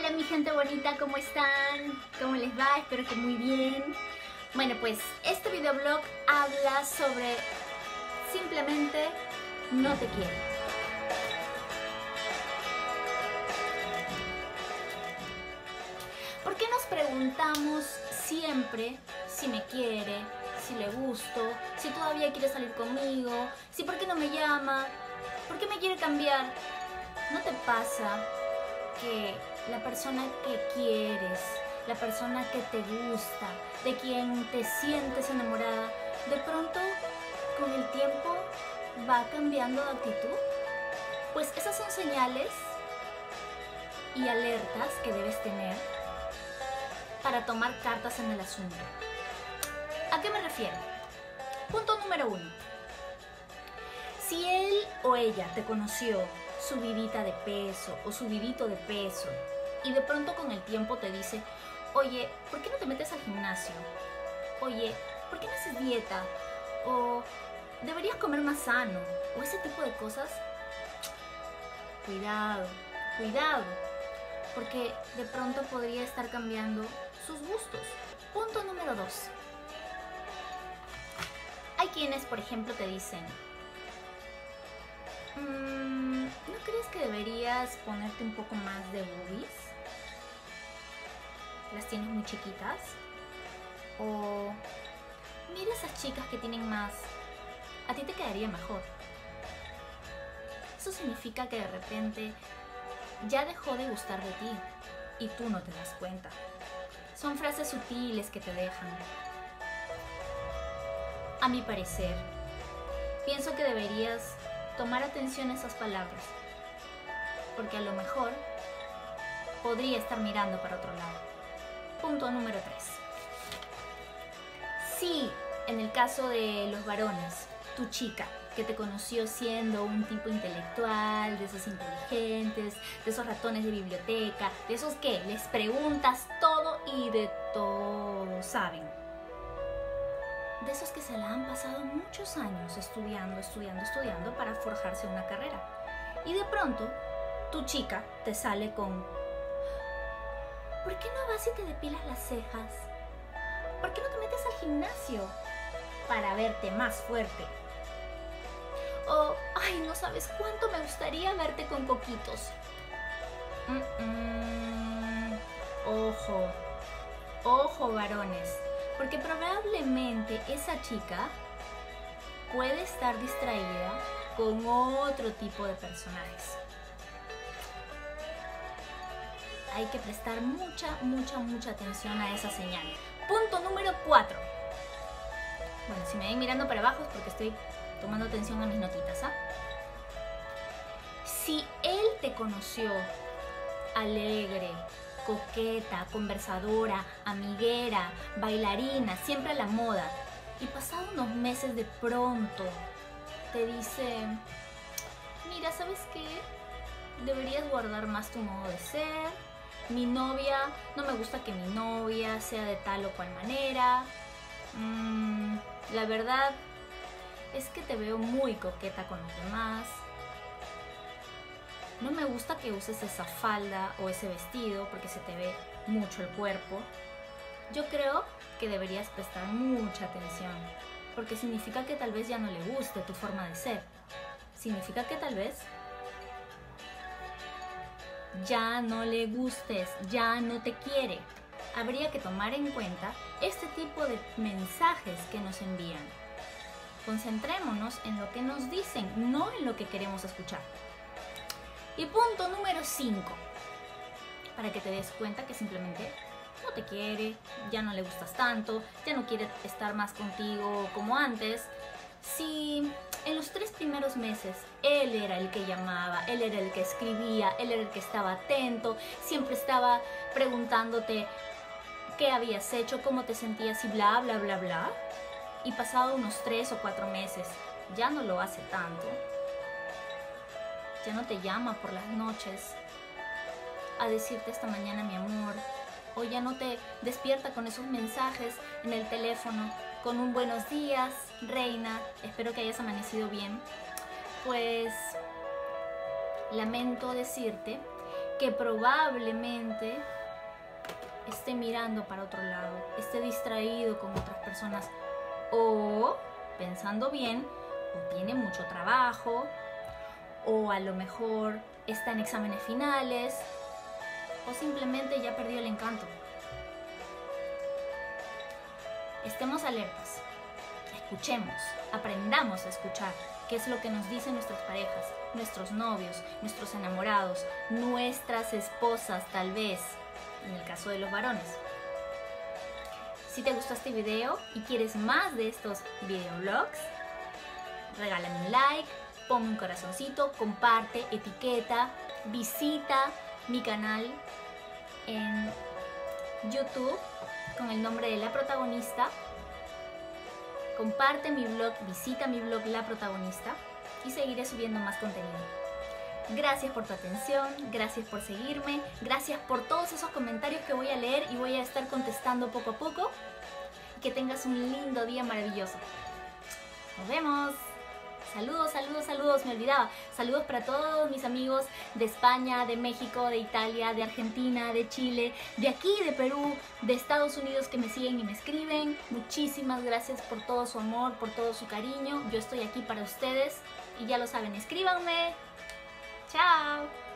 Hola mi gente bonita, ¿cómo están? ¿Cómo les va? Espero que muy bien. Bueno, pues este videoblog habla sobre simplemente no te quiero. ¿Por qué nos preguntamos siempre si me quiere, si le gusto, si todavía quiere salir conmigo, si por qué no me llama, por qué me quiere cambiar? ¿No te pasa que la persona que quieres, la persona que te gusta, de quien te sientes enamorada, de pronto con el tiempo va cambiando de actitud? Pues esas son señales y alertas que debes tener para tomar cartas en el asunto. ¿A qué me refiero? Punto número uno. Si él o ella te conoció subidita de peso o subidito de peso y de pronto con el tiempo te dice, oye, ¿por qué no te metes al gimnasio? Oye, ¿por qué no haces dieta? O deberías comer más sano. O ese tipo de cosas. Cuidado, cuidado. Porque de pronto podría estar cambiando sus gustos. Punto número dos. Hay quienes, por ejemplo, te dicen, mm, ¿no crees que deberías ponerte un poco más de boobies? ¿Las tienes muy chiquitas? O mira esas chicas que tienen más, a ti te quedaría mejor. Eso significa que de repente ya dejó de gustar de ti y tú no te das cuenta. Son frases sutiles que te dejan. A mi parecer, pienso que deberías tomar atención a esas palabras, porque a lo mejor podría estar mirando para otro lado. Punto número 3. Si en el caso de los varones, tu chica que te conoció siendo un tipo intelectual, de esos inteligentes, de esos ratones de biblioteca, de esos que les preguntas todo y de todo saben. De esos que se la han pasado muchos años estudiando, estudiando, estudiando para forjarse una carrera. Y de pronto, tu chica te sale con, ¿por qué no vas y te depilas las cejas? ¿Por qué no te metes al gimnasio? Para verte más fuerte, o, ay, no sabes cuánto me gustaría verte con coquitos. Ojo, ojo varones, porque probablemente esa chica puede estar distraída con otro tipo de personajes. Hay que prestar mucha, mucha, mucha atención a esa señal. Punto número 4. Bueno, si me ven mirando para abajo es porque estoy tomando atención a mis notitas, ¿ah? Si él te conoció alegre, coqueta, conversadora, amiguera, bailarina, siempre a la moda, y pasado unos meses de pronto te dice, mira, ¿sabes qué? Deberías guardar más tu modo de ser. Mi novia, no me gusta que mi novia sea de tal o cual manera. Mm, la verdad, es que te veo muy coqueta con los demás. No me gusta que uses esa falda o ese vestido porque se te ve mucho el cuerpo. Yo creo que deberías prestar mucha atención porque significa que tal vez ya no le guste tu forma de ser. Significa que tal vez ya no le gustes, ya no te quiere. Habría que tomar en cuenta este tipo de mensajes que nos envían concentrémonos en lo que nos dicen, no en lo que queremos escuchar. Y punto número 5, para que te des cuenta que simplemente no te quiere, ya no le gustas tanto, ya no quiere estar más contigo como antes. Si en los tres primeros meses él era el que llamaba, él era el que escribía, él era el que estaba atento, siempre estaba preguntándote qué habías hecho, cómo te sentías y bla, bla, bla, bla. Y pasado unos tres o cuatro meses ya no lo hace tanto, ya no te llama por las noches a decirte esta mañana mi amor, o ya no te despierta con esos mensajes en el teléfono con un buenos días, reina, espero que hayas amanecido bien, pues lamento decirte que probablemente esté mirando para otro lado, esté distraído con otras personas o, pensando bien, o tiene mucho trabajo o a lo mejor está en exámenes finales o simplemente ya perdió el encanto. Estemos alertas, escuchemos, aprendamos a escuchar qué es lo que nos dicen nuestras parejas, nuestros novios, nuestros enamorados, nuestras esposas tal vez, en el caso de los varones. Si te gustó este video y quieres más de estos videoblogs, regálame un like, ponme un corazoncito, comparte, etiqueta, visita mi canal en YouTube con el nombre de la protagonista comparte mi blog, visita mi blog La Protagonista y seguiré subiendo más contenido. Gracias por tu atención, gracias por seguirme, gracias por todos esos comentarios que voy a leer y voy a estar contestando poco a poco. Que tengas un lindo día maravilloso. Nos vemos. Saludos, saludos, saludos, me olvidaba. Saludos para todos mis amigos de España, de México, de Italia, de Argentina, de Chile, de aquí, de Perú, de Estados Unidos que me siguen y me escriben. Muchísimas gracias por todo su amor, por todo su cariño. Yo estoy aquí para ustedes y ya lo saben, escríbanme. Chao.